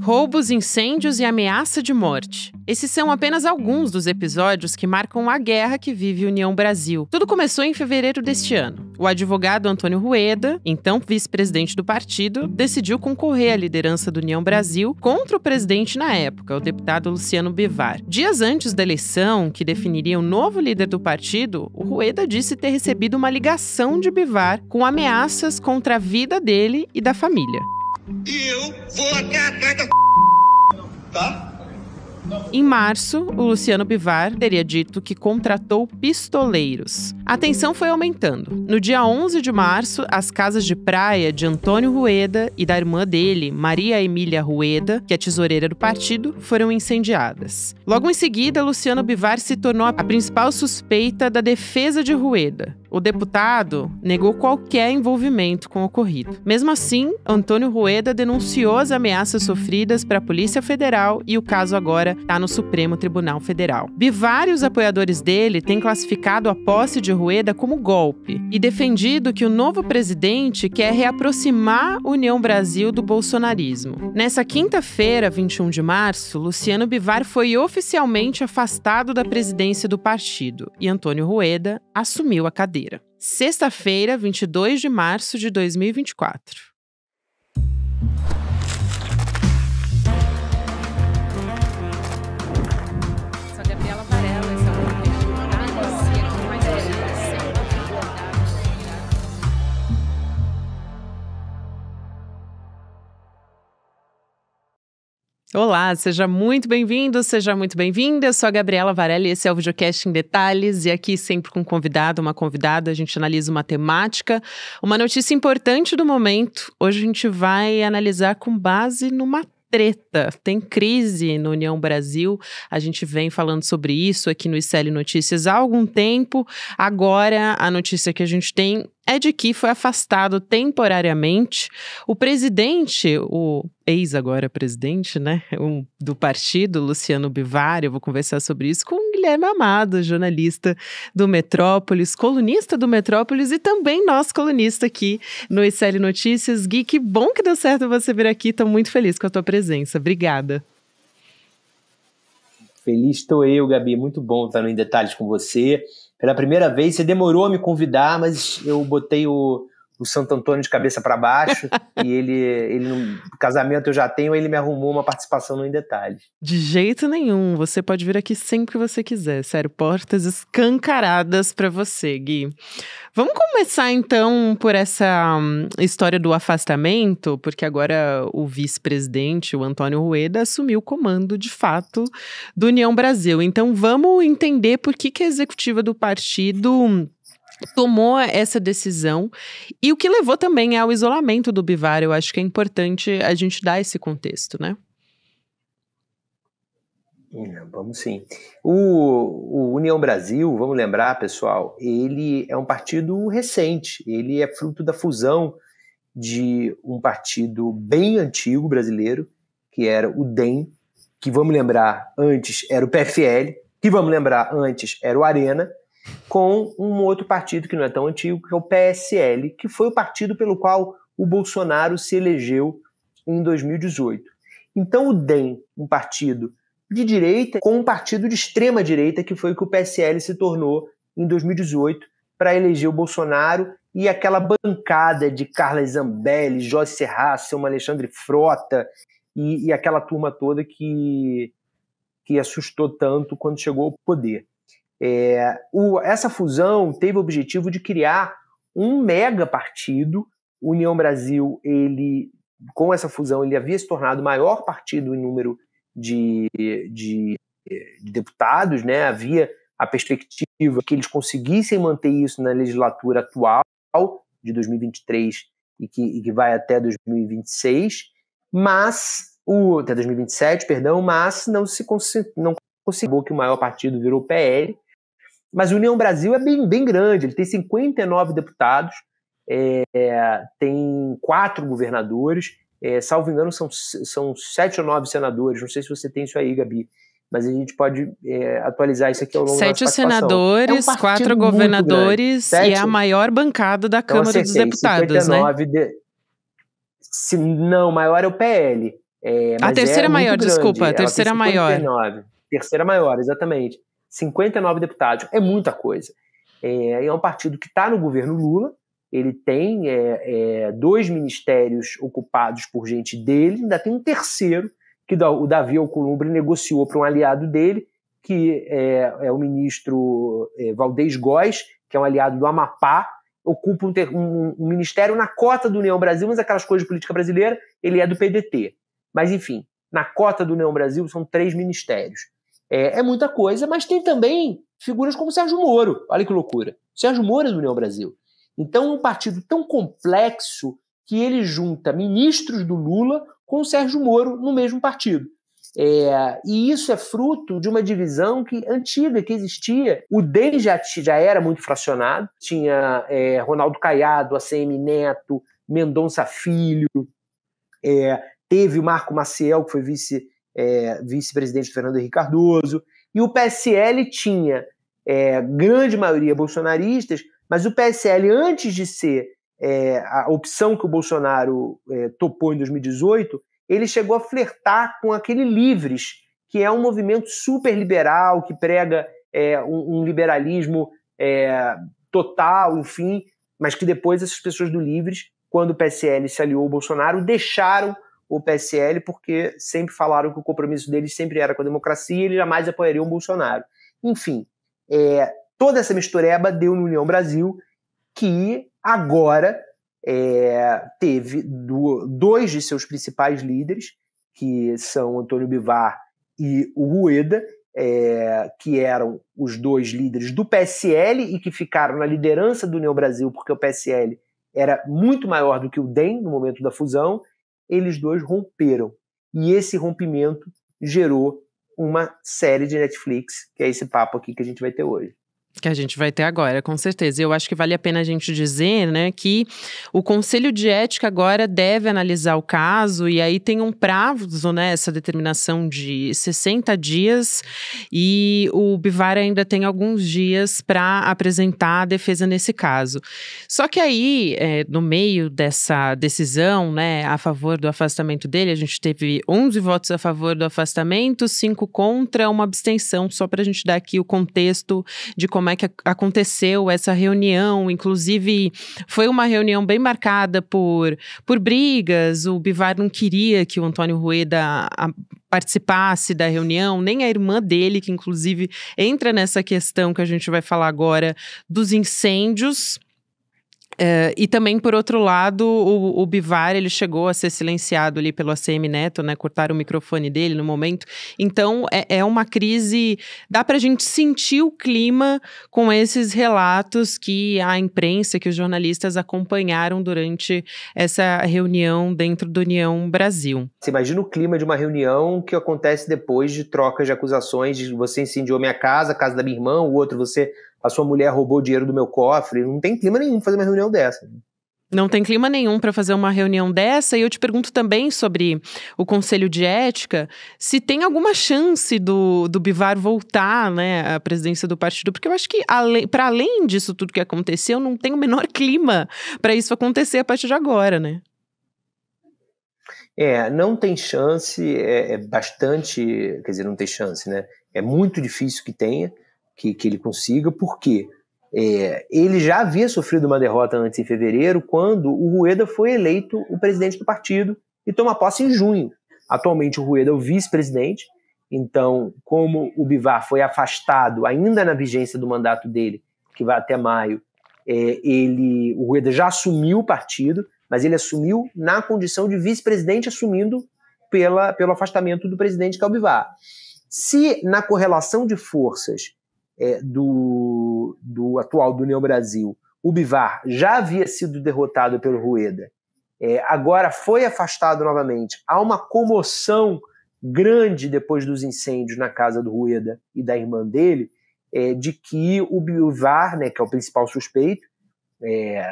Roubos, incêndios e ameaça de morte. Esses são apenas alguns dos episódios que marcam a guerra que vive União Brasil. Tudo começou em fevereiro deste ano. O advogado Antônio Rueda, então vice-presidente do partido, decidiu concorrer à liderança do União Brasil contra o presidente na época, o deputado Luciano Bivar. Dias antes da eleição, que definiria o novo líder do partido, o Rueda disse ter recebido uma ligação de Bivar com ameaças contra a vida dele e da família. E eu vou até atrás da tá? Em março, o Luciano Bivar teria dito que contratou pistoleiros. A tensão foi aumentando. No dia 11 de março, as casas de praia de Antônio Rueda e da irmã dele, Maria Emília Rueda, que é tesoureira do partido, foram incendiadas. Logo em seguida, Luciano Bivar se tornou a principal suspeita da defesa de Rueda. O deputado negou qualquer envolvimento com o ocorrido. Mesmo assim, Antônio Rueda denunciou as ameaças sofridas para a Polícia Federal e o caso agora está no Supremo Tribunal Federal. E vários apoiadores dele têm classificado a posse de Rueda como golpe e defendido que o novo presidente quer reaproximar União Brasil do bolsonarismo. Nessa quinta-feira, 21 de março, Luciano Bivar foi oficialmente afastado da presidência do partido e Antônio Rueda assumiu a cadeira. Sexta-feira, 22 de março de 2024. Olá, seja muito bem-vindo, seja muito bem-vinda. Eu sou a Gabriela Varelli, esse é o Videocast em Detalhes e aqui sempre com um convidado, uma convidada, a gente analisa uma temática, uma notícia importante do momento. Hoje a gente vai analisar com base numa treta, tem crise no União Brasil. A gente vem falando sobre isso aqui no ICL Notícias há algum tempo. Agora, a notícia que a gente tem é de que foi afastado temporariamente o presidente, o ex agora presidente, né, um, do partido, Luciano Bivar. Eu vou conversar sobre isso com Guilherme Amado, jornalista do Metrópolis, colunista do Metrópolis e também nosso colunista aqui no ICL Notícias. Gui, que bom que deu certo você vir aqui. Estou muito feliz com a tua presença. Obrigada. Feliz estou eu, Gabi. Muito bom estar Em Detalhes com você pela primeira vez. Você demorou a me convidar, mas eu botei o, o Santo Antônio de cabeça para baixo e ele, ele no casamento eu já tenho, ele me arrumou uma participação no Em Detalhes. De jeito nenhum, você pode vir aqui sempre que você quiser, sério, portas escancaradas para você, Gui. Vamos começar então por essa um, história do afastamento, porque agora o vice-presidente, o Antônio Rueda, assumiu o comando de fato do União Brasil. Então vamos entender por que, que a executiva do partido tomou essa decisão e o que levou também ao isolamento do Bivar. Eu acho que é importante a gente dar esse contexto, né? Vamos sim. O, o, União Brasil, vamos lembrar, pessoal, ele é um partido recente. Ele é fruto da fusão de um partido bem antigo brasileiro, que era o DEM, que vamos lembrar antes era o PFL, que vamos lembrar antes era o Arena, com um outro partido que não é tão antigo, que é o PSL, que foi o partido pelo qual o Bolsonaro se elegeu em 2018. Então o DEM, um partido de direita, com um partido de extrema direita, que foi o que o PSL se tornou em 2018 para eleger o Bolsonaro e aquela bancada de Carla Zambelli, Jorge Serra, Selma Alexandre Frota e, e aquela turma toda que, que assustou tanto quando chegou ao poder. É, o, essa fusão teve o objetivo de criar um mega partido. União Brasil, ele, com essa fusão, ele havia se tornado o maior partido em número de, de, de deputados, né? havia a perspectiva que eles conseguissem manter isso na legislatura atual de 2023 e que, e que vai até 2026, mas o até 2027, perdão, mas não se não conseguiu que o maior partido virou PL mas a União Brasil é bem, bem grande, ele tem 59 deputados, é, tem quatro governadores, é, salvo engano, são, são sete ou nove senadores. Não sei se você tem isso aí, Gabi, mas a gente pode é, atualizar isso aqui ao longo Sete senadores, é um quatro governadores e é a maior bancada da então, Câmara acertei, dos Deputados, 59 né? De... Se, não, maior é o PL. É, a terceira é maior, desculpa, a terceira 59, maior. Terceira maior, exatamente. 59 deputados, é muita coisa. É, é um partido que está no governo Lula, ele tem é, é, dois ministérios ocupados por gente dele, ainda tem um terceiro, que o Davi Alcolumbre negociou para um aliado dele, que é, é o ministro é, Valdez Góes, que é um aliado do Amapá, ocupa um, um, um, ministério na cota do União Brasil, mas aquelas coisas de política brasileira, ele é do PDT. Mas, enfim, na cota do União Brasil são três ministérios. É, é, muita coisa, mas tem também figuras como Sérgio Moro. Olha que loucura. Sérgio Moro é do União Brasil. Então, um partido tão complexo que ele junta ministros do Lula com Sérgio Moro no mesmo partido. É, e isso é fruto de uma divisão que antiga que existia. O DEM já, já era muito fracionado, tinha é, Ronaldo Caiado, ACM Neto, Mendonça Filho, é, teve o Marco Maciel, que foi vice, é, vice-presidente do Fernando Henrique Cardoso, e o PSL tinha é, grande maioria bolsonaristas, mas o PSL, antes de ser é, a opção que o Bolsonaro topou em 2018, ele chegou a flertar com aquele Livres, que é um movimento super liberal, que prega é, um, um, liberalismo é, total, enfim, mas que depois essas pessoas do Livres, quando o PSL se aliou ao Bolsonaro, deixaram o PSL porque sempre falaram que o compromisso deles sempre era com a democracia e eles jamais apoiariam o Bolsonaro. Enfim, é, toda essa mistureba deu no União Brasil, que agora é, teve do, dois de seus principais líderes, que são Antônio Bivar e o Rueda, é, que eram os dois líderes do PSL e que ficaram na liderança do União Brasil, porque o PSL era muito maior do que o DEM no momento da fusão, eles dois romperam. E esse rompimento gerou uma série de Netflix, que é esse papo aqui que a gente vai ter hoje. Que a gente vai ter agora, com certeza. Eu acho que vale a pena a gente dizer, né, que o Conselho de Ética agora deve analisar o caso e aí tem um prazo, né, essa determinação de 60 dias e o Bivar ainda tem alguns dias para apresentar a defesa nesse caso. Só que aí, é, no meio dessa decisão, né, a favor do afastamento dele, a gente teve 11 votos a favor do afastamento, 5 contra, uma abstenção, só para a gente dar aqui o contexto de como como é que aconteceu essa reunião. Inclusive, foi uma reunião bem marcada por, por brigas. O Bivar não queria que o Antônio Rueda participasse da reunião, nem a irmã dele, que inclusive entra nessa questão que a gente vai falar agora dos incêndios. Uh, e também, por outro lado, o, o, Bivar ele chegou a ser silenciado ali pelo ACM Neto, né? Cortaram o microfone dele no momento. Então, é, é uma crise. Dá para a gente sentir o clima com esses relatos que a imprensa, que os jornalistas acompanharam durante essa reunião dentro do União Brasil. Você imagina o clima de uma reunião que acontece depois de trocas de acusações de você incendiou minha casa, a casa da minha irmã, o outro você a sua mulher roubou o dinheiro do meu cofre. Não tem clima nenhum fazer uma reunião dessa. Não tem clima nenhum para fazer uma reunião dessa. E eu te pergunto também sobre o Conselho de Ética, se tem alguma chance do, do Bivar voltar né, à presidência do partido, porque eu acho que, para além disso tudo que aconteceu, não tem o menor clima para isso acontecer a partir de agora, né? É, não tem chance, é, é bastante. Quer dizer, não tem chance, né? É muito difícil que tenha que, que ele consiga, porque é, ele já havia sofrido uma derrota antes em fevereiro, quando o Rueda foi eleito o presidente do partido e toma posse em junho. Atualmente o Rueda é o vice-presidente, então, como o Bivar foi afastado ainda na vigência do mandato dele, que vai até maio, é, ele, o Rueda já assumiu o partido, mas ele assumiu na condição de vice-presidente, assumindo pela, pelo afastamento do presidente que é. Se na correlação de forças é, do, do atual do União Brasil, o Bivar já havia sido derrotado pelo Rueda, é, agora foi afastado novamente. Há uma comoção grande depois dos incêndios na casa do Rueda e da irmã dele, é, de que o Bivar, né, que é o principal suspeito, é,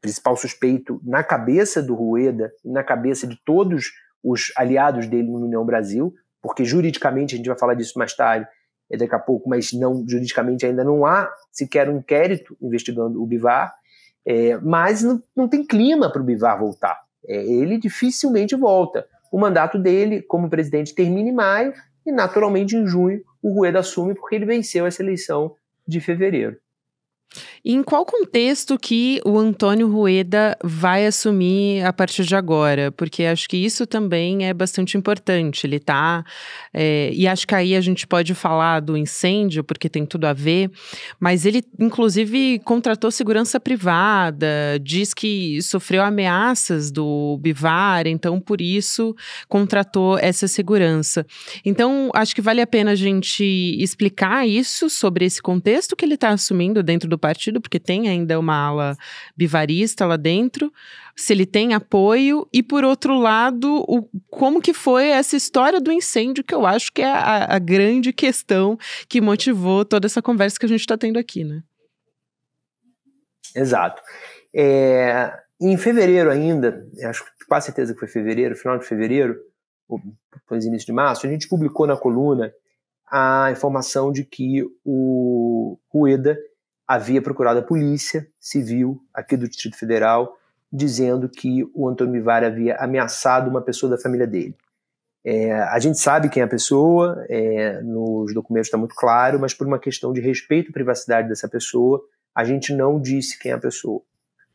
principal suspeito na cabeça do Rueda na cabeça de todos os aliados dele no União Brasil, porque juridicamente, a gente vai falar disso mais tarde, é daqui a pouco, mas não juridicamente ainda não há sequer um inquérito investigando o Bivar, é, mas não, não tem clima para o Bivar voltar. É, ele dificilmente volta. o mandato dele como presidente termina em maio e, naturalmente, em junho, o Rueda assume porque ele venceu essa eleição de fevereiro. Em qual contexto que o Antônio Rueda vai assumir a partir de agora? Porque acho que isso também é bastante importante. Ele tá. É, e acho que aí a gente pode falar do incêndio, porque tem tudo a ver, mas ele, inclusive, contratou segurança privada, diz que sofreu ameaças do Bivar, então por isso contratou essa segurança. Então, acho que vale a pena a gente explicar isso sobre esse contexto que ele está assumindo dentro do partido, porque tem ainda uma ala bivarista lá dentro, se ele tem apoio, e por outro lado, o, como que foi essa história do incêndio, que eu acho que é a, a grande questão que motivou toda essa conversa que a gente está tendo aqui, né? Exato. É, em fevereiro ainda, acho que quase certeza que foi fevereiro, final de fevereiro, depois início de março, a gente publicou na coluna a informação de que o Rueda havia procurado a polícia civil aqui do Distrito Federal, dizendo que o Antônio Bivar havia ameaçado uma pessoa da família dele. É, a gente sabe quem é a pessoa, é, nos documentos está muito claro, mas por uma questão de respeito à privacidade dessa pessoa, a gente não disse quem é a pessoa.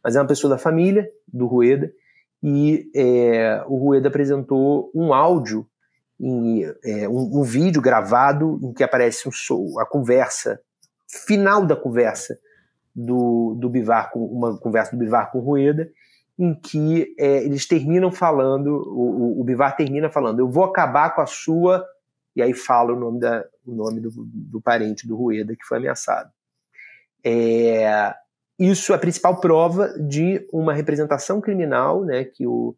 Mas é uma pessoa da família do Rueda, e é, o Rueda apresentou um áudio, em, é, um, um, vídeo gravado em que aparece um, a conversa final da conversa do, do Bivar, com, uma conversa do Bivar com o Rueda, em que é, eles terminam falando, o, o, Bivar termina falando, eu vou acabar com a sua, e aí fala o nome, da, o nome do, do parente do Rueda que foi ameaçado. É, isso é a principal prova de uma representação criminal, né, que o,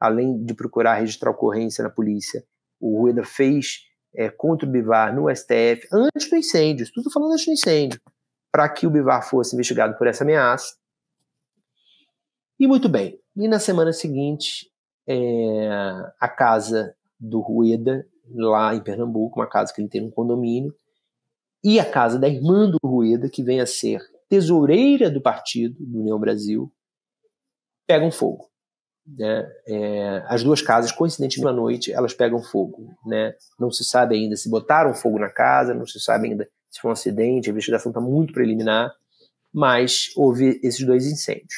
além de procurar registrar ocorrência na polícia, o Rueda fez é, contra o Bivar no STF antes do incêndio, tudo falando antes do incêndio, para que o Bivar fosse investigado por essa ameaça. E muito bem. E na semana seguinte, é, a casa do Rueda, lá em Pernambuco, uma casa que ele tem num condomínio, e a casa da irmã do Rueda, que vem a ser tesoureira do partido, do União Brasil, pegam fogo. Né? É, as duas casas, coincidentemente, à noite, elas pegam fogo. Né? Não se sabe ainda se botaram fogo na casa, não se sabe ainda se foi um acidente, a investigação está muito preliminar, mas houve esses dois incêndios.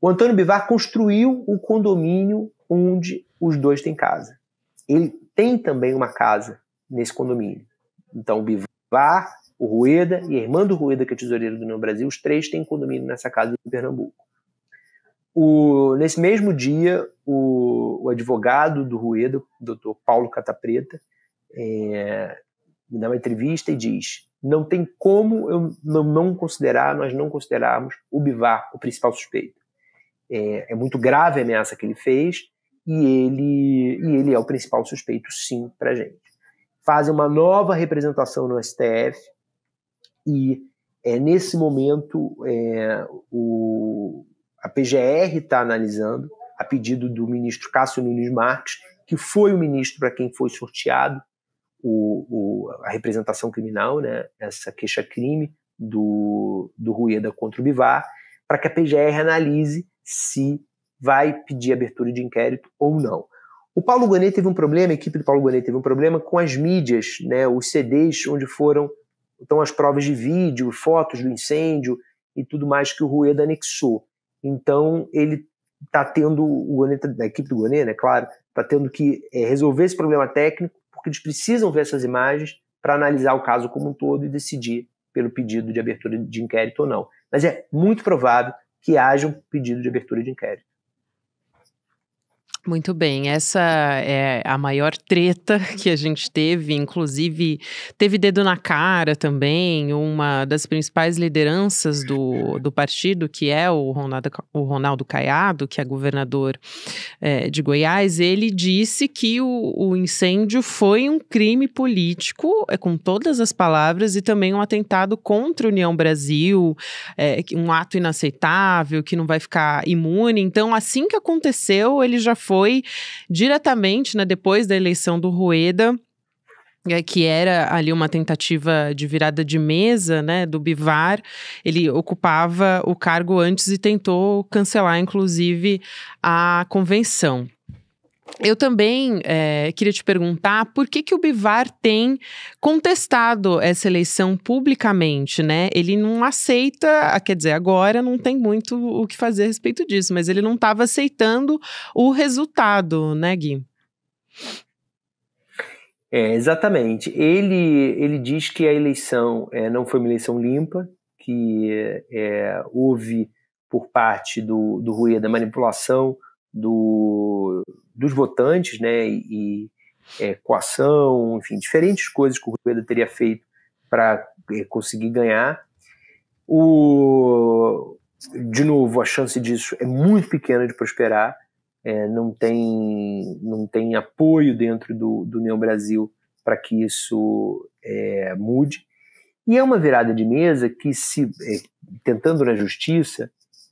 O Antônio Bivar construiu o condomínio onde os dois têm casa. Ele tem também uma casa nesse condomínio. Então, o Bivar, o Rueda e a irmã do Rueda, que é tesoureira do União Brasil, os três têm condomínio nessa casa em Pernambuco. O, nesse mesmo dia, o, o, advogado do Rueda, o doutor Paulo Catapreta, é, me dá uma entrevista e diz: não tem como eu não, não considerar, nós não considerarmos o Bivar o principal suspeito. É, é, muito grave a ameaça que ele fez e ele, e ele é o principal suspeito, sim, para gente. Fazem uma nova representação no STF e é, nesse momento é, o, a PGR está analisando, a pedido do ministro Cássio Nunes Marques, que foi o ministro para quem foi sorteado o, o, a representação criminal, né, essa queixa-crime do, do Rueda contra o Bivar, para que a PGR analise se vai pedir abertura de inquérito ou não. O Paulo Gonet teve um problema, a equipe do Paulo Gonet teve um problema com as mídias, né, os CDs onde foram então as provas de vídeo, fotos do incêndio e tudo mais que o Rueda anexou. Então, ele está tendo, o Gonet, a equipe do Gonet, né, claro, está tendo que é, resolver esse problema técnico, porque eles precisam ver essas imagens para analisar o caso como um todo e decidir pelo pedido de abertura de inquérito ou não. Mas é muito provável que haja um pedido de abertura de inquérito. Muito bem, essa é a maior treta que a gente teve, inclusive teve dedo na cara também, uma das principais lideranças do, do partido, que é o Ronaldo, o Ronaldo Caiado, que é governador é, de Goiás, ele disse que o, o incêndio foi um crime político, é, com todas as palavras, e também um atentado contra a União Brasil, é, um ato inaceitável, que não vai ficar imune. Então, assim que aconteceu, ele já foi diretamente, né, depois da eleição do Rueda, é, que era ali uma tentativa de virada de mesa, né, do Bivar. Ele ocupava o cargo antes e tentou cancelar, inclusive, a convenção. Eu também é, queria te perguntar por que, que o Bivar tem contestado essa eleição publicamente, né? Ele não aceita, quer dizer, agora não tem muito o que fazer a respeito disso, mas ele não estava aceitando o resultado, né, Gui? É, exatamente. Ele, ele diz que a eleição é, não foi uma eleição limpa, que é, houve por parte do, do Rueda manipulação do, dos votantes, né, e é, coação, enfim, diferentes coisas que o Rueda teria feito para é, conseguir ganhar. O, de novo, a chance disso é muito pequena de prosperar é, não, tem, não tem apoio dentro do, do União Brasil para que isso é, mude. E é uma virada de mesa que, se é, tentando na justiça,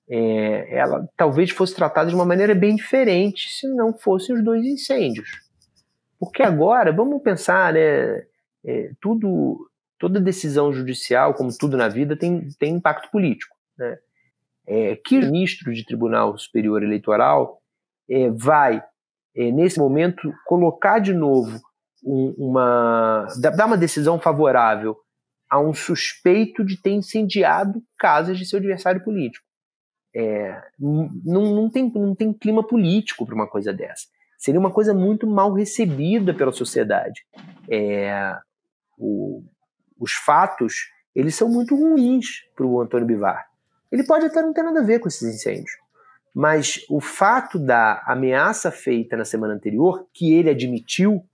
é, ela talvez fosse tratada de uma maneira bem diferente se não fossem os dois incêndios. Porque agora, vamos pensar, né, é, tudo, toda decisão judicial, como tudo na vida, tem, tem impacto político. Né? É, que ministro de Tribunal Superior Eleitoral é, vai, é, nesse momento, colocar de novo um, uma. dar uma decisão favorável a um suspeito de ter incendiado casas de seu adversário político. É, não, não, tem, não tem clima político para uma coisa dessa. Seria uma coisa muito mal recebida pela sociedade. É, o, os fatos eles são muito ruins para o Antônio Bivar. Ele pode até não ter nada a ver com esses incêndios. Mas o fato da ameaça feita na semana anterior, que ele admitiu,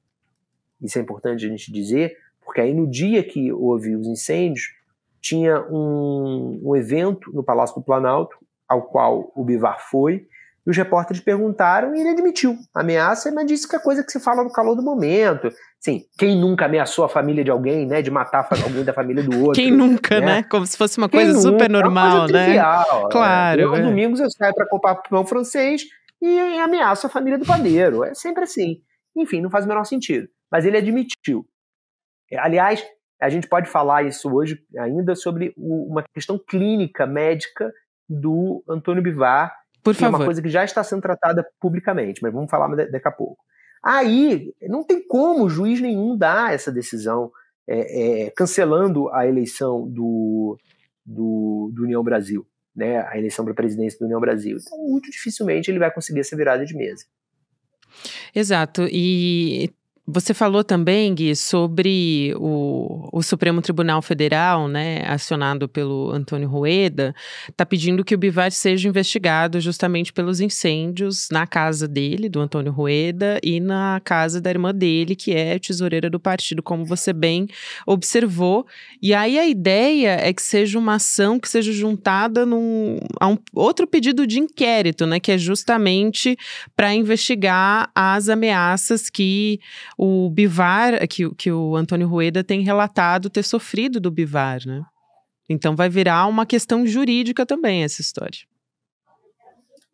isso é importante a gente dizer, porque aí no dia que houve os incêndios, tinha um, um evento no Palácio do Planalto, ao qual o Bivar foi, e os repórteres perguntaram e ele admitiu a ameaça, mas disse que é coisa que se fala no calor do momento. Sim, quem nunca ameaçou a família de alguém, né? De matar alguém da família do outro. Quem nunca, né? né? Como se fosse uma coisa quem super nunca? normal, é uma coisa né? Trivial, claro. Né? Eu, é. domingos eu saio para comprar pão francês e, e ameaço a família do padeiro. É sempre assim. Enfim, não faz o menor sentido. Mas ele admitiu. Aliás, a gente pode falar isso hoje ainda sobre uma questão clínica, médica do Antônio Bivar, por favor. é uma coisa que já está sendo tratada publicamente, mas vamos falar daqui a pouco. Aí não tem como juiz nenhum dar essa decisão é, é, cancelando a eleição do, do, do, União Brasil, né, a eleição para a presidência do União Brasil. Então, muito dificilmente ele vai conseguir essa virada de mesa. Exato. E você falou também, Gui, sobre o, o, Supremo Tribunal Federal, né, acionado pelo Antônio Rueda, está pedindo que o Bivar seja investigado justamente pelos incêndios na casa dele, do Antônio Rueda, e na casa da irmã dele, que é tesoureira do partido, como você bem observou. E aí a ideia é que seja uma ação que seja juntada num, a um outro pedido de inquérito, né, que é justamente para investigar as ameaças que o Bivar, que, que o Antônio Rueda tem relatado ter sofrido do Bivar, né? Então vai virar uma questão jurídica também essa história.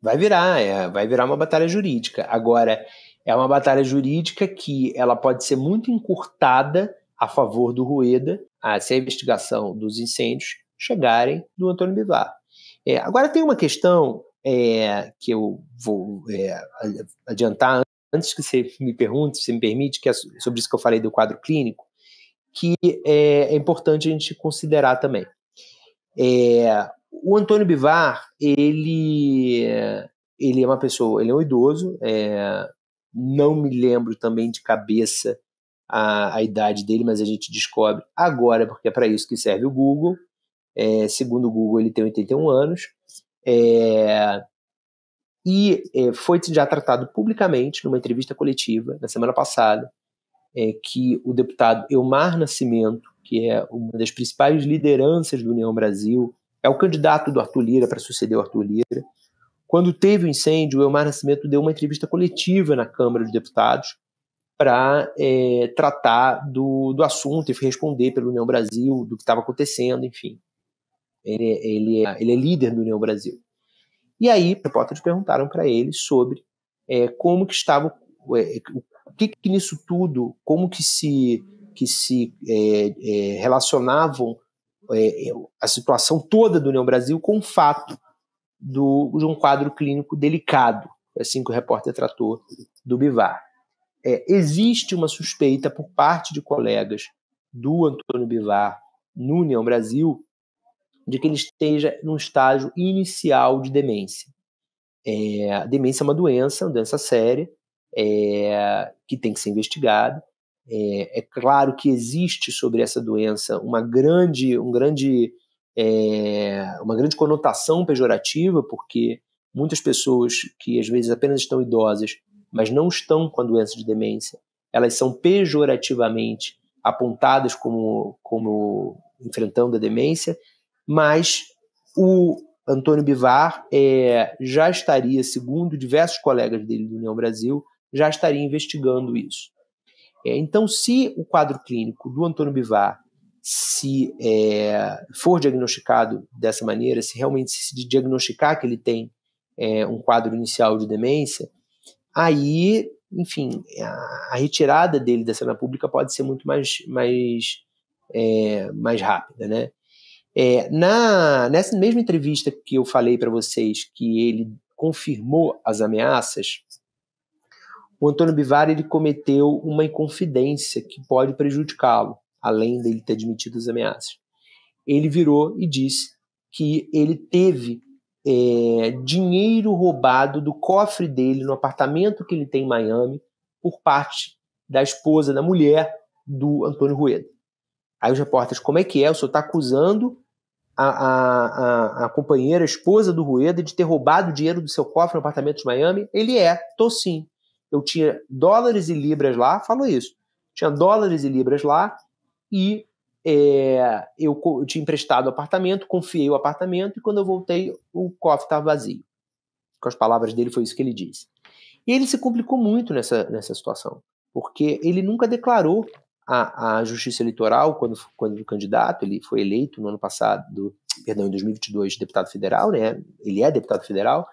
Vai virar, é, vai virar uma batalha jurídica. Agora, é uma batalha jurídica que ela pode ser muito encurtada a favor do Rueda, se a investigação dos incêndios chegarem do Antônio Bivar. É, agora tem uma questão é, que eu vou é, adiantar antes que você me pergunte, se me permite, que é sobre isso que eu falei do quadro clínico, que é, é importante a gente considerar também. É, o Antônio Bivar, ele, ele é uma pessoa, ele é um idoso, é, não me lembro também de cabeça a, a, idade dele, mas a gente descobre agora, porque é para isso que serve o Google. É, segundo o Google, ele tem 81 anos. É, e é, foi já tratado publicamente numa entrevista coletiva na semana passada é, que o deputado Elmar Nascimento, que é uma das principais lideranças do União Brasil, é o candidato do Arthur Lira para suceder o Arthur Lira. Quando teve o incêndio, o Elmar Nascimento deu uma entrevista coletiva na Câmara dos Deputados para é, tratar do, do assunto e responder pelo União Brasil, do que estava acontecendo, enfim. Ele, ele, é, ele é líder do União Brasil. E aí, repórteres perguntaram para ele sobre é, como que estava, é, o que, que, nisso tudo, como que se, que se é, é relacionavam é, a situação toda do União Brasil com o fato do, de um quadro clínico delicado, assim que o repórter tratou do Bivar. É, existe uma suspeita por parte de colegas do Antônio Bivar no União Brasil de que ele esteja num estágio inicial de demência. É, a demência é uma doença, uma doença séria, é, que tem que ser investigada. É, é, claro que existe sobre essa doença uma grande, um grande, é, uma grande conotação pejorativa, porque muitas pessoas que às vezes apenas estão idosas, mas não estão com a doença de demência, elas são pejorativamente apontadas como, como enfrentando a demência, mas o Antônio Bivar é, já estaria, segundo diversos colegas dele do União Brasil, já estaria investigando isso. É, então, se o quadro clínico do Antônio Bivar se é, for diagnosticado dessa maneira, se realmente se diagnosticar que ele tem é, um quadro inicial de demência, aí, enfim, a, a, retirada dele da cena pública pode ser muito mais, mais, é, mais rápida, né? É, na, nessa mesma entrevista que eu falei para vocês que ele confirmou as ameaças, o Antônio Bivar ele cometeu uma inconfidência que pode prejudicá-lo, além dele ter admitido as ameaças. Ele virou e disse que ele teve é, dinheiro roubado do cofre dele no apartamento que ele tem em Miami por parte da esposa, da mulher do Antônio Rueda. Aí os repórteres, como é que é? O senhor está acusando a, a, a, companheira, a esposa do Rueda, de ter roubado dinheiro do seu cofre no apartamento de Miami? Ele é, tô sim eu tinha dólares e libras lá, falou isso. Tinha dólares e libras lá e é, eu, eu, tinha emprestado o apartamento, confiei o apartamento e quando eu voltei o cofre estava vazio. Com as palavras dele foi isso que ele disse. E ele se complicou muito nessa, nessa situação, porque ele nunca declarou a, a justiça eleitoral quando, quando candidato, ele foi eleito no ano passado, do, perdão, em 2022, deputado federal, né? Ele é deputado federal.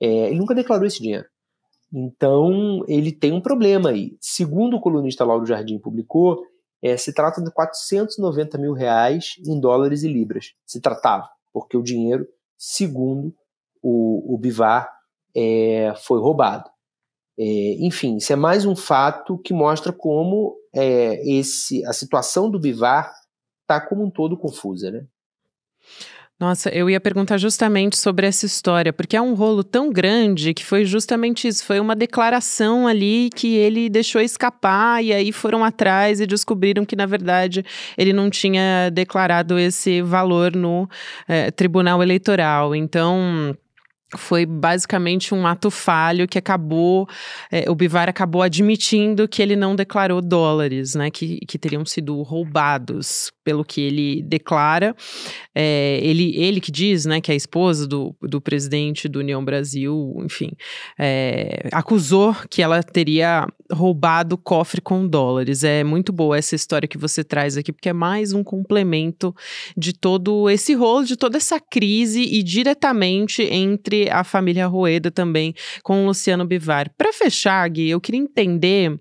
É, ele nunca declarou esse dinheiro. Então, ele tem um problema aí. Segundo o colunista Lauro Jardim publicou, é, se trata de 490 mil reais em dólares e libras. Se tratava, porque o dinheiro, segundo o, o Bivar, é, foi roubado. É, enfim, isso é mais um fato que mostra como é, esse, a situação do Bivar está como um todo confusa, né? Nossa, eu ia perguntar justamente sobre essa história, porque é um rolo tão grande que foi justamente isso. Foi uma declaração ali que ele deixou escapar, e aí foram atrás e descobriram que, na verdade, ele não tinha declarado esse valor no é, Tribunal Eleitoral. Então foi basicamente um ato falho que acabou, é, o Bivar acabou admitindo que ele não declarou dólares, né, que, que teriam sido roubados, pelo que ele declara. É, ele, ele que diz, né, que a esposa do, do presidente do União Brasil, enfim, é, acusou que ela teria roubado cofre com dólares. É muito boa essa história que você traz aqui, porque é mais um complemento de todo esse rolo, de toda essa crise e diretamente entre a família Rueda também com o Luciano Bivar. Para fechar, Gui, eu queria entender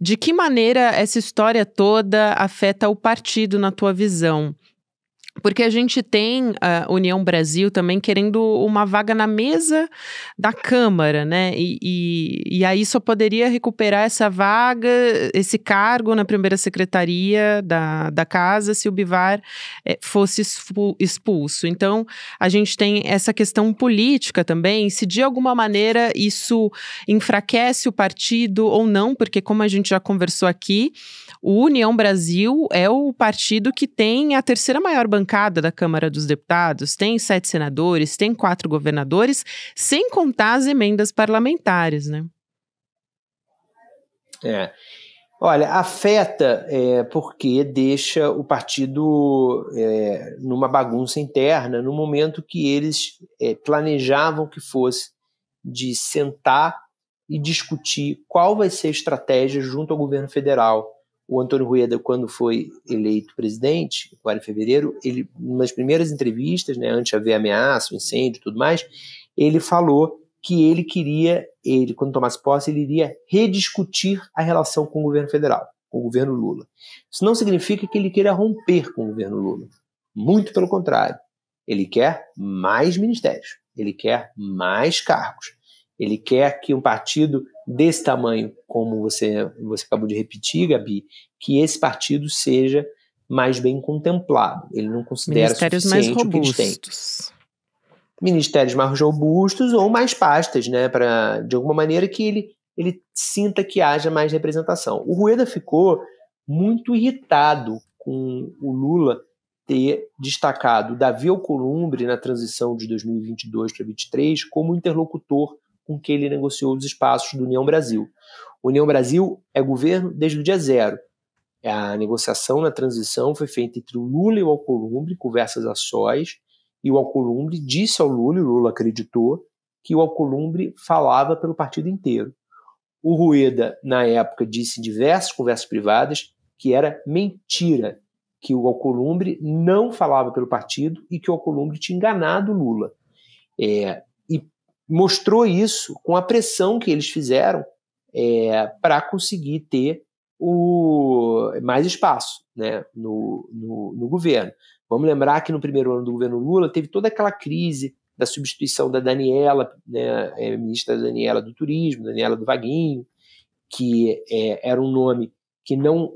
de que maneira essa história toda afeta o partido na tua visão. Porque a gente tem a União Brasil também querendo uma vaga na mesa da Câmara, né? E, e, e, aí só poderia recuperar essa vaga, esse cargo na primeira secretaria da, da casa se o Bivar é, fosse expulso. Então, a gente tem essa questão política também, se de alguma maneira isso enfraquece o partido ou não, porque como a gente já conversou aqui, o União Brasil é o partido que tem a terceira maior bancada da Câmara dos Deputados, tem sete senadores, tem quatro governadores, sem contar as emendas parlamentares, né? É. Olha, afeta é, porque deixa o partido é, numa bagunça interna no momento que eles é, planejavam que fosse de sentar e discutir qual vai ser a estratégia junto ao governo federal o Antônio Rueda, quando foi eleito presidente, agora em fevereiro, ele, nas primeiras entrevistas, né, antes de haver ameaça, incêndio e tudo mais, ele falou que ele queria, ele quando tomasse posse, ele iria rediscutir a relação com o governo federal, com o governo Lula. Isso não significa que ele queira romper com o governo Lula. Muito pelo contrário. Ele quer mais ministérios, ele quer mais cargos. Ele quer que um partido desse tamanho, como você, você acabou de repetir, Gabi, que esse partido seja mais bem contemplado. Ele não considera Ministérios mais robustos. Ministérios mais robustos ou mais pastas, né, para de alguma maneira que ele ele sinta que haja mais representação. O Rueda ficou muito irritado com o Lula ter destacado Davi Alcolumbre na transição de 2022 para 2023 como interlocutor com quem ele negociou os espaços do União Brasil. O União Brasil é governo desde o dia zero. A negociação na transição foi feita entre o Lula e o Alcolumbre, conversas a sós, e o Alcolumbre disse ao Lula, e o Lula acreditou, que o Alcolumbre falava pelo partido inteiro. O Rueda, na época, disse em diversas conversas privadas que era mentira, que o Alcolumbre não falava pelo partido e que o Alcolumbre tinha enganado o Lula. É, mostrou isso com a pressão que eles fizeram é, para conseguir ter o, mais espaço né, no, no, no governo. Vamos lembrar que no primeiro ano do governo Lula teve toda aquela crise da substituição da Daniela, né, é, ministra Daniela do Turismo, Daniela do Vaguinho, que é, era um nome que não,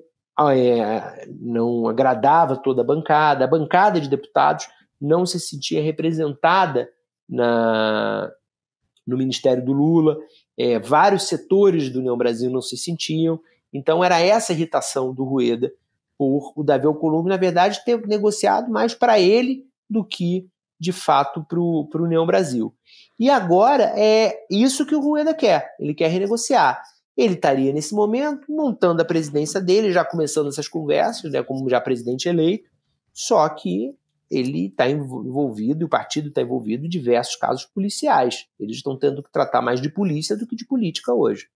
é, não agradava toda a bancada, a bancada de deputados não se sentia representada na, no Ministério do Lula, é, vários setores do União Brasil não se sentiam, então era essa irritação do Rueda por o Davi Alcolumbre, na verdade, ter negociado mais para ele do que de fato para o União Brasil. E agora é isso que o Rueda quer. Ele quer renegociar. Ele estaria nesse momento montando a presidência dele, já começando essas conversas, né, como já presidente eleito, só que ele está envolvido, e o partido está envolvido em diversos casos policiais. Eles estão tendo que tratar mais de polícia do que de política hoje.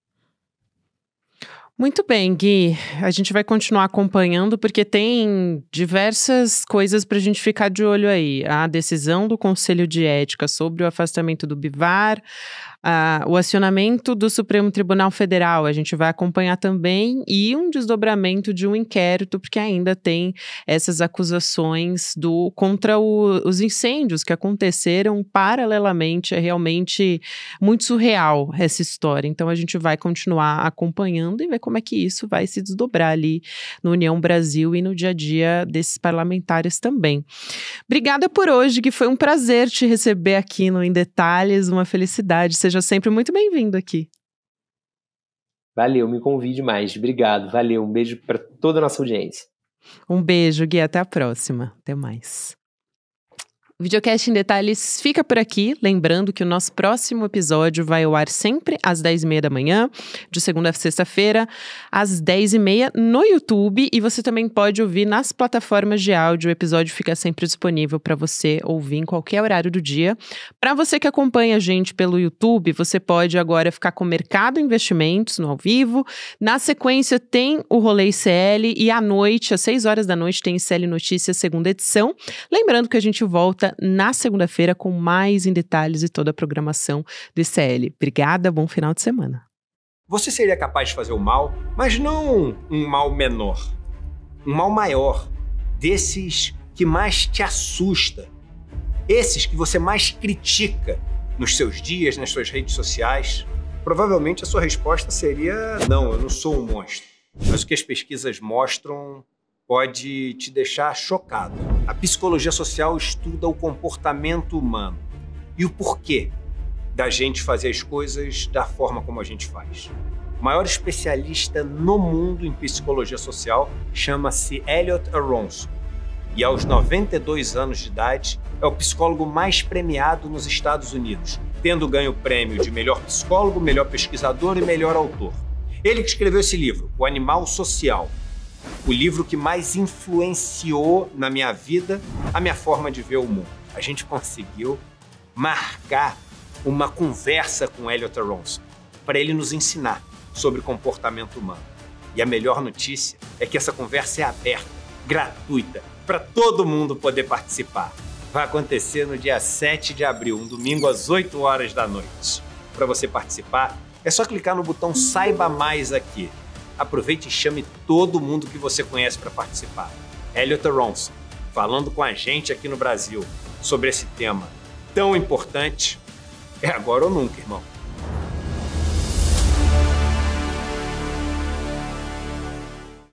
Muito bem, Gui. A gente vai continuar acompanhando porque tem diversas coisas para a gente ficar de olho aí. A decisão do Conselho de Ética sobre o afastamento do Bivar, uh, o acionamento do Supremo Tribunal Federal, a gente vai acompanhar também, e um desdobramento de um inquérito, porque ainda tem essas acusações do contra o, os incêndios que aconteceram paralelamente. É realmente muito surreal essa história. Então a gente vai continuar acompanhando e ver como é que isso vai se desdobrar ali no União Brasil e no dia a dia desses parlamentares também. Obrigada por hoje, que foi um prazer te receber aqui no Em Detalhes, uma felicidade. Seja sempre muito bem-vindo aqui. Valeu, me convide mais. Obrigado, valeu. Um beijo para toda a nossa audiência. Um beijo, Gui. Até a próxima. Até mais. O videocast em detalhes fica por aqui. Lembrando que o nosso próximo episódio vai ao ar sempre às 10h30 da manhã, de segunda a sexta-feira, às 10h30 no YouTube. E você também pode ouvir nas plataformas de áudio. O episódio fica sempre disponível para você ouvir em qualquer horário do dia. Para você que acompanha a gente pelo YouTube, você pode agora ficar com o Mercado Investimentos no ao vivo. Na sequência, tem o Rolê ICL e à noite, às 6 horas da noite, tem ICL Notícias, segunda edição. Lembrando que a gente volta na segunda-feira com mais em detalhes e toda a programação do ICL. Obrigada, bom final de semana. Você seria capaz de fazer o mal, mas não um mal menor, um mal maior, desses que mais te assusta, esses que você mais critica nos seus dias, nas suas redes sociais. Provavelmente a sua resposta seria: não, eu não sou um monstro. Mas o que as pesquisas mostram pode te deixar chocado. A psicologia social estuda o comportamento humano e o porquê da gente fazer as coisas da forma como a gente faz. O maior especialista no mundo em psicologia social chama-se Elliot Aronson e aos 92 anos de idade é o psicólogo mais premiado nos Estados Unidos, tendo ganho o prêmio de melhor psicólogo, melhor pesquisador e melhor autor. Ele que escreveu esse livro, O Animal Social, o livro que mais influenciou na minha vida a minha forma de ver o mundo. A gente conseguiu marcar uma conversa com Elliot Aronson para ele nos ensinar sobre comportamento humano. E a melhor notícia é que essa conversa é aberta, gratuita, para todo mundo poder participar. Vai acontecer no dia 7 de abril, um domingo às 8 horas da noite. Para você participar, é só clicar no botão Saiba Mais aqui aproveite e chame todo mundo que você conhece para participar. Elliot Ronson, falando com a gente aqui no Brasil sobre esse tema tão importante. É agora ou nunca, irmão.